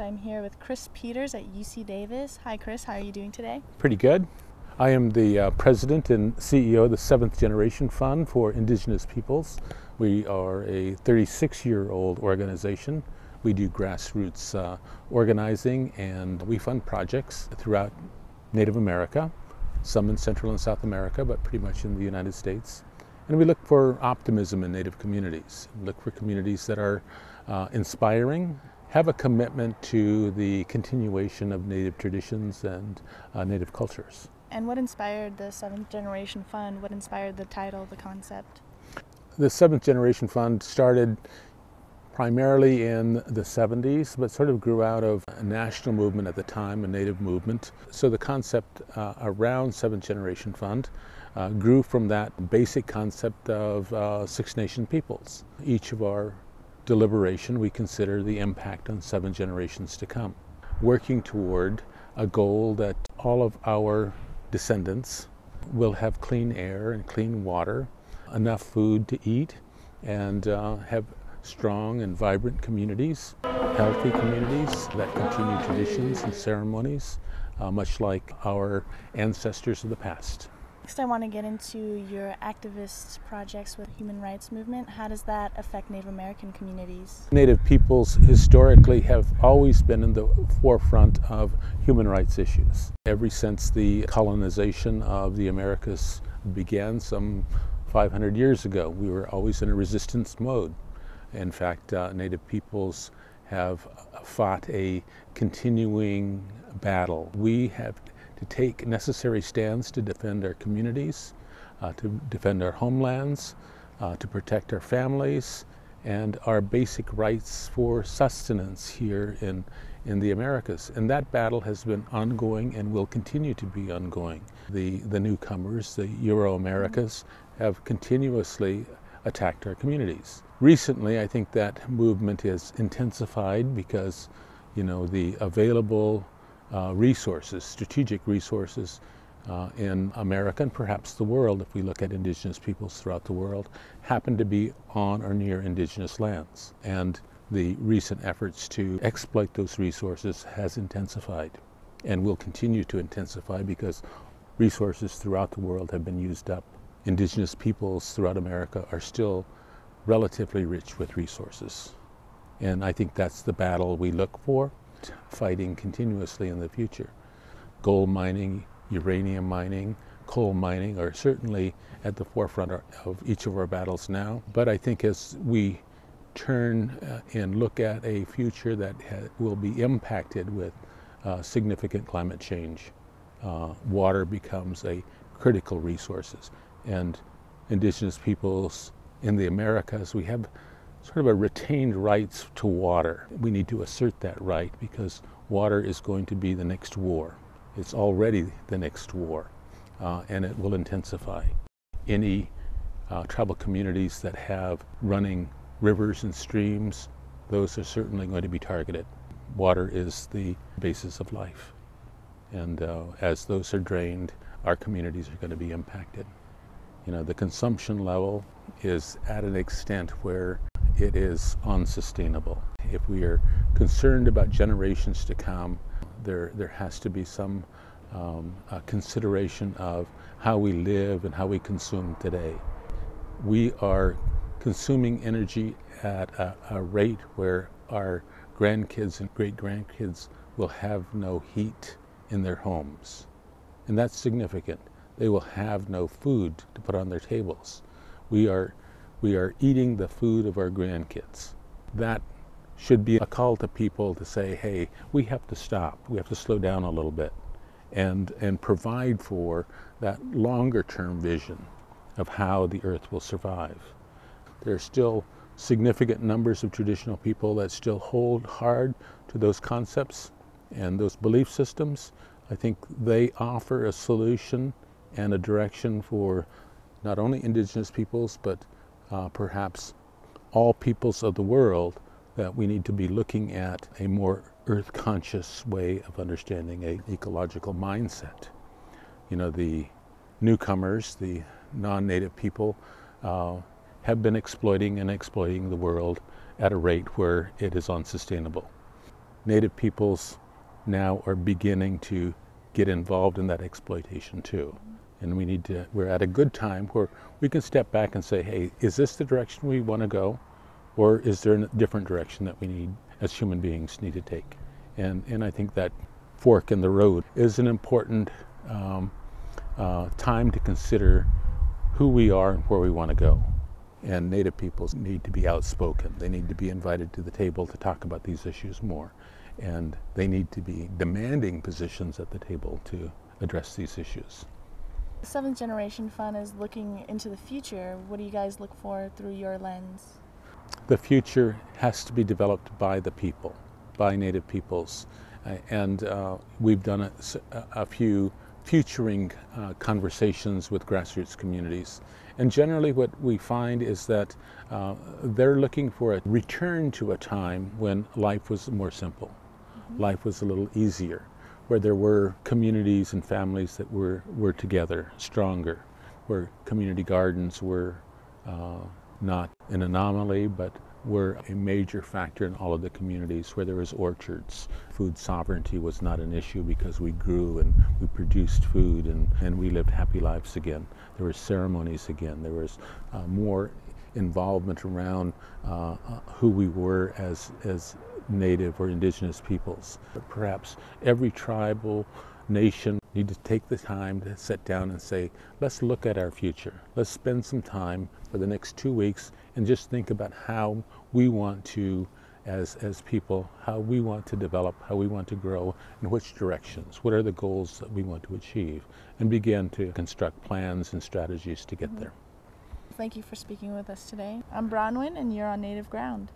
I'm here with Chris Peters at UC Davis. Hi, Chris. How are you doing today? Pretty good. I am the uh, president and CEO of the Seventh Generation Fund for Indigenous Peoples. We are a 36 year old organization. We do grassroots uh, organizing and we fund projects throughout Native America, some in Central and South America, but pretty much in the United States. And we look for optimism in Native communities, look for communities that are uh, inspiring, have a commitment to the continuation of Native traditions and uh, Native cultures. And what inspired the Seventh Generation Fund? What inspired the title, the concept? The Seventh Generation Fund started primarily in the 70s, but sort of grew out of a national movement at the time, a Native movement. So the concept uh, around Seventh Generation Fund uh, grew from that basic concept of uh, Six Nation peoples. Each of our deliberation, we consider the impact on seven generations to come, working toward a goal that all of our descendants will have clean air and clean water, enough food to eat, and uh, have strong and vibrant communities, healthy communities that continue traditions and ceremonies, uh, much like our ancestors of the past. Next, I want to get into your activist projects with human rights movement. How does that affect Native American communities? Native peoples historically have always been in the forefront of human rights issues. Ever since the colonization of the Americas began some 500 years ago, we were always in a resistance mode. In fact, uh, Native peoples have fought a continuing battle. We have to take necessary stands to defend our communities, uh, to defend our homelands, uh, to protect our families, and our basic rights for sustenance here in, in the Americas. And that battle has been ongoing and will continue to be ongoing. The, the newcomers, the Euro Americas, have continuously attacked our communities. Recently, I think that movement has intensified because, you know, the available resources, strategic resources uh, in America and perhaps the world, if we look at indigenous peoples throughout the world, happen to be on or near indigenous lands. And the recent efforts to exploit those resources has intensified and will continue to intensify because resources throughout the world have been used up. Indigenous peoples throughout America are still relatively rich with resources. And I think that's the battle we look for fighting continuously in the future. Gold mining, uranium mining, coal mining are certainly at the forefront of each of our battles now. But I think as we turn uh, and look at a future that will be impacted with uh, significant climate change, uh, water becomes a critical resource. And indigenous peoples in the Americas, we have sort of a retained rights to water. We need to assert that right because water is going to be the next war. It's already the next war, uh, and it will intensify. Any uh, tribal communities that have running rivers and streams, those are certainly going to be targeted. Water is the basis of life, and uh, as those are drained, our communities are going to be impacted. You know, the consumption level is at an extent where it is unsustainable. If we are concerned about generations to come, there, there has to be some um, consideration of how we live and how we consume today. We are consuming energy at a, a rate where our grandkids and great grandkids will have no heat in their homes. And that's significant. They will have no food to put on their tables. We are we are eating the food of our grandkids. That should be a call to people to say, hey, we have to stop. We have to slow down a little bit and, and provide for that longer term vision of how the earth will survive. There are still significant numbers of traditional people that still hold hard to those concepts and those belief systems. I think they offer a solution and a direction for not only indigenous peoples, but uh, perhaps all peoples of the world that we need to be looking at a more earth conscious way of understanding a ecological mindset. You know, the newcomers, the non-native people, uh, have been exploiting and exploiting the world at a rate where it is unsustainable. Native peoples now are beginning to get involved in that exploitation too. And we need to, we're at a good time where we can step back and say, hey, is this the direction we want to go? Or is there a different direction that we need, as human beings, need to take? And, and I think that fork in the road is an important um, uh, time to consider who we are and where we want to go. And Native peoples need to be outspoken. They need to be invited to the table to talk about these issues more. And they need to be demanding positions at the table to address these issues. The Seventh Generation Fund is looking into the future. What do you guys look for through your lens? The future has to be developed by the people, by Native peoples. Uh, and uh, we've done a, a few futuring uh, conversations with grassroots communities. And generally, what we find is that uh, they're looking for a return to a time when life was more simple, mm-hmm. life was a little easier, where there were communities and families that were, were together, stronger, where community gardens were uh, not an anomaly, but were a major factor in all of the communities where there was orchards. Food sovereignty was not an issue because we grew and we produced food and, and we lived happy lives again. There were ceremonies again. There was uh, more involvement around uh, uh, who we were as, as native or indigenous peoples. But perhaps every tribal nation need to take the time to sit down and say, let's look at our future. Let's spend some time for the next two weeks and just think about how we want to, as, as people, how we want to develop, how we want to grow, in which directions. What are the goals that we want to achieve? And begin to construct plans and strategies to get mm-hmm. there. Thank you for speaking with us today. I'm Bronwyn, and you're on Native Ground.